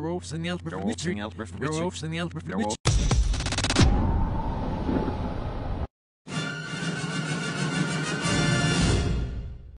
Roofs and the Elf. Roofs and the Elf. Roofs and the